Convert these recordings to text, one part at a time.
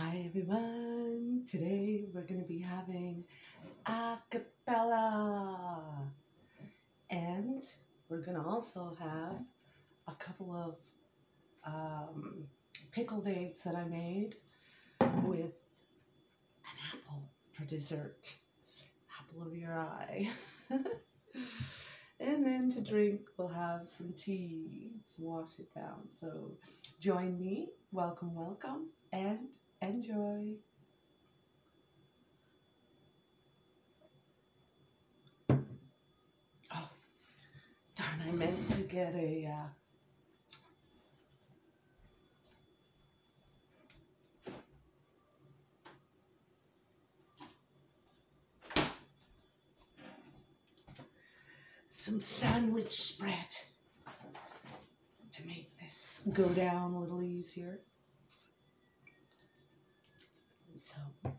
Hi everyone. Today we're going to be having a Capella. And we're going to also have a couple of um, pickled eggs that I made with an apple for dessert. Apple of your eye. and then to drink, we'll have some tea to wash it down. So join me. Welcome, welcome, and enjoy. Oh, darn, I meant to get a. Uh, some sandwich spread to make this go down a little easier. So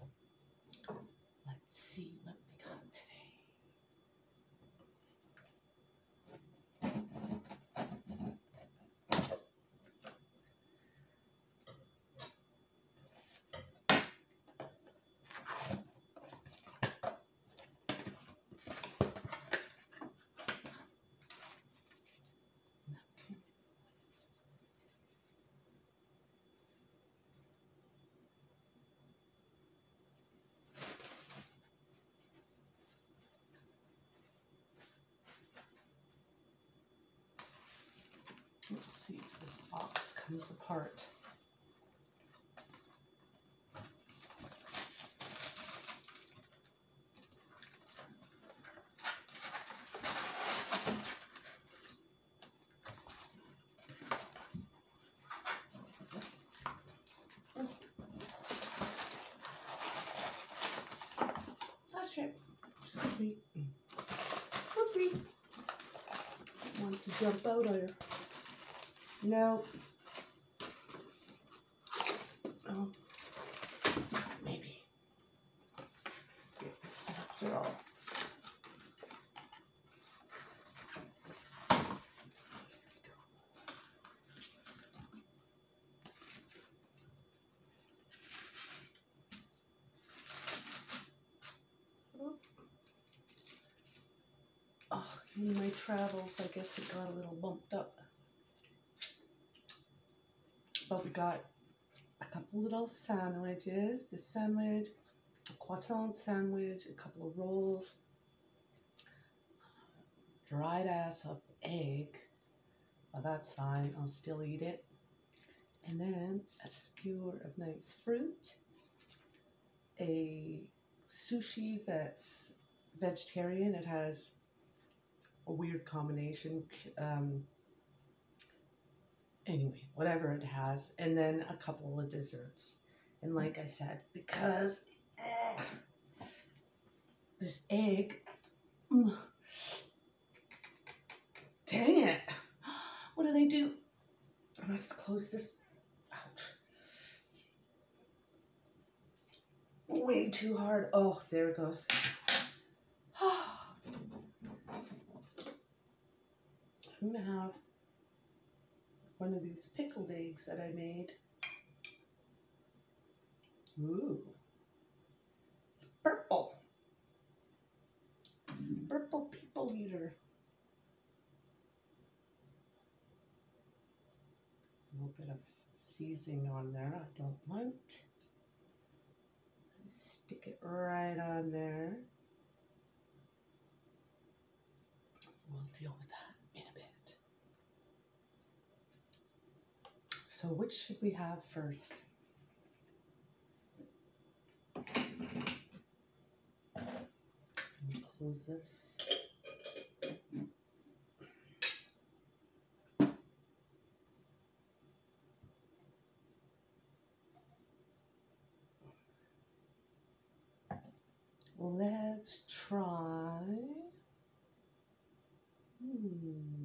let's see what we got today. Okay. Let's see if this box comes apart. Oh shit. Excuse me. Mm. Oopsie. Wants to jump out of here. No. Oh. Maybe. Get this after all. Oh, in my travels, I guess it got a little bumped up. But we got a couple little sandwiches. This sandwich, a croissant sandwich, a couple of rolls, dried ass up egg. Well, that's fine. I'll still eat it. And then a skewer of nice fruit, a sushi that's vegetarian. It has a weird combination. Um, anyway, whatever it has, and then a couple of desserts. And like I said, because this egg, dang it, what did I do? I must close this. Ouch. Way too hard. Oh, there it goes. I'm gonna have one of these pickled eggs that I made. Ooh, it's purple. Purple people eater. A little bit of seasoning on there. I don't want. Stick it right on there. We'll deal with that in a bit. So which should we have first? Close this. Let's try. Hmm.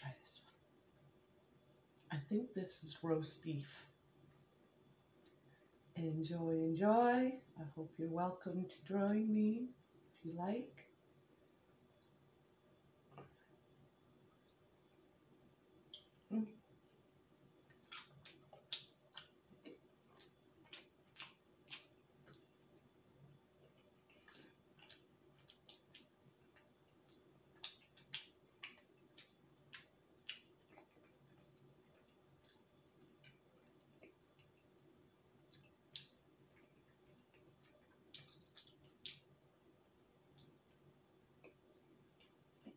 Try this one. I think this is roast beef. Enjoy, enjoy. I hope you're welcome to drawing me if you like.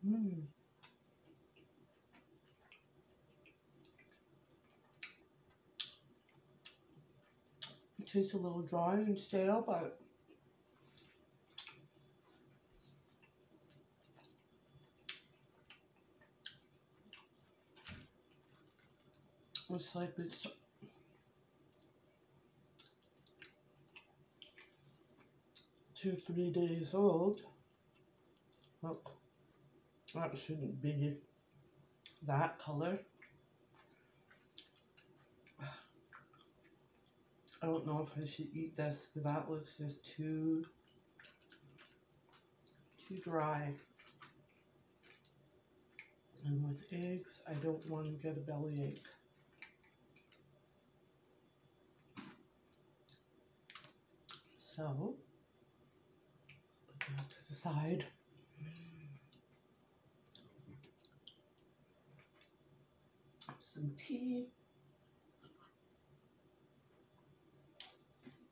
Mm. It tastes a little dry and stale, but it's like it's two, three days old. Look, that shouldn't be that color. I don't know if I should eat this because that looks just too, too dry. And with eggs, I don't want to get a bellyache. So, put that to the side. Some tea.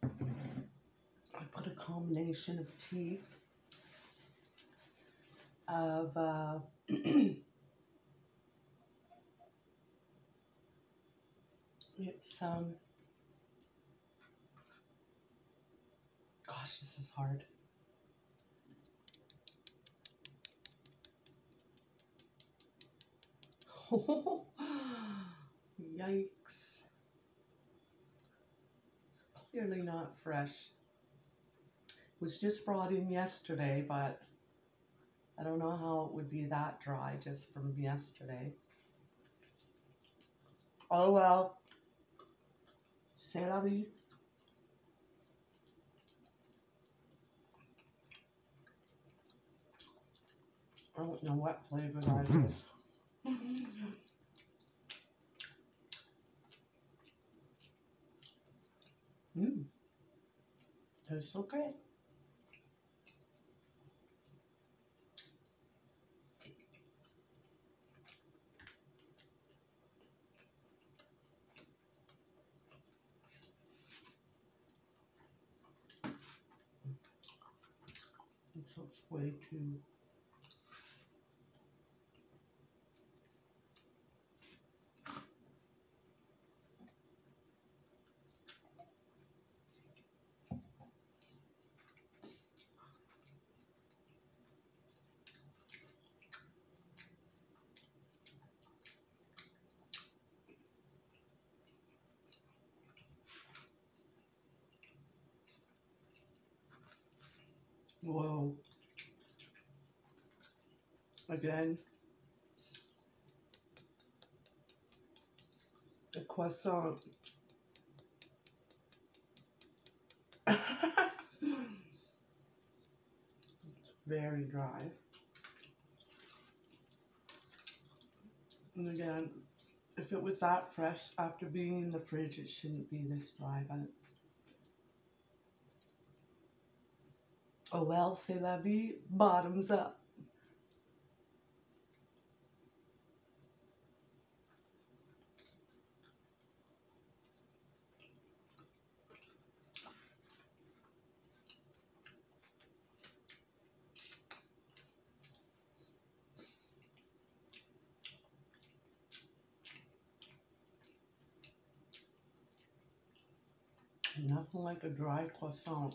I put a combination of tea of uh, it's um gosh this is hard yikes it's clearly not fresh It was just brought in yesterday, but I don't know how it would be that dry just from yesterday. Oh well. C'est la vie. I don't know what flavor that is. Mmm. Tastes okay. This looks way too. Whoa. Again. The croissant. it's very dry. And again, if it was that fresh after being in the fridge, it shouldn't be this dry, but oh well, c'est la vie, bottoms up. Nothing like a dry croissant.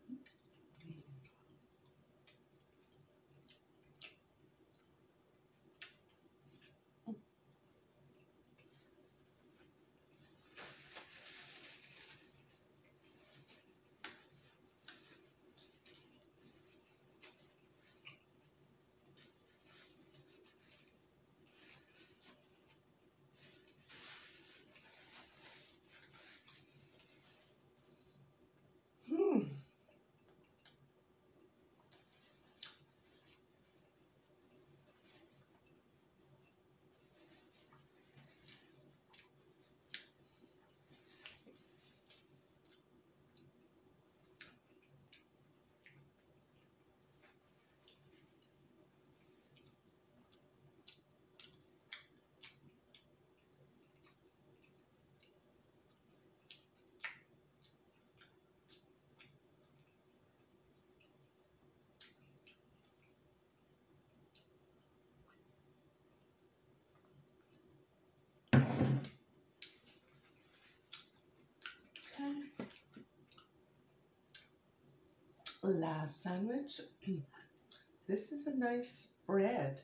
last sandwich. this is a nice bread.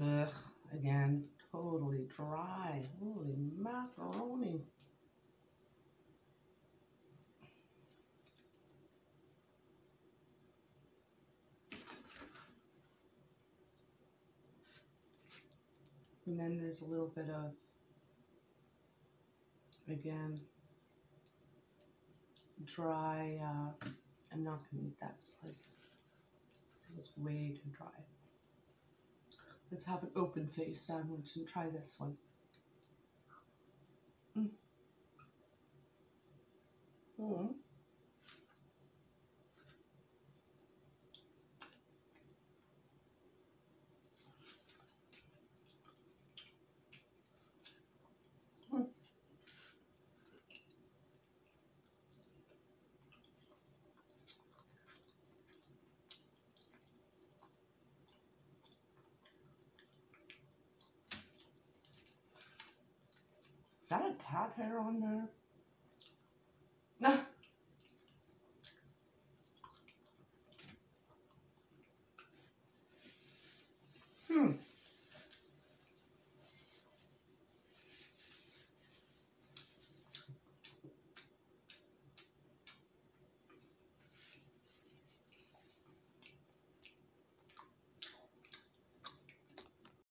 Ugh, again, totally dry. Holy macaroni. And then there's a little bit of, again, dry, uh, I'm not going to eat that slice. It was way too dry. Let's have an open face sandwich and try this one. Mm. Mm. That a cat hair on there?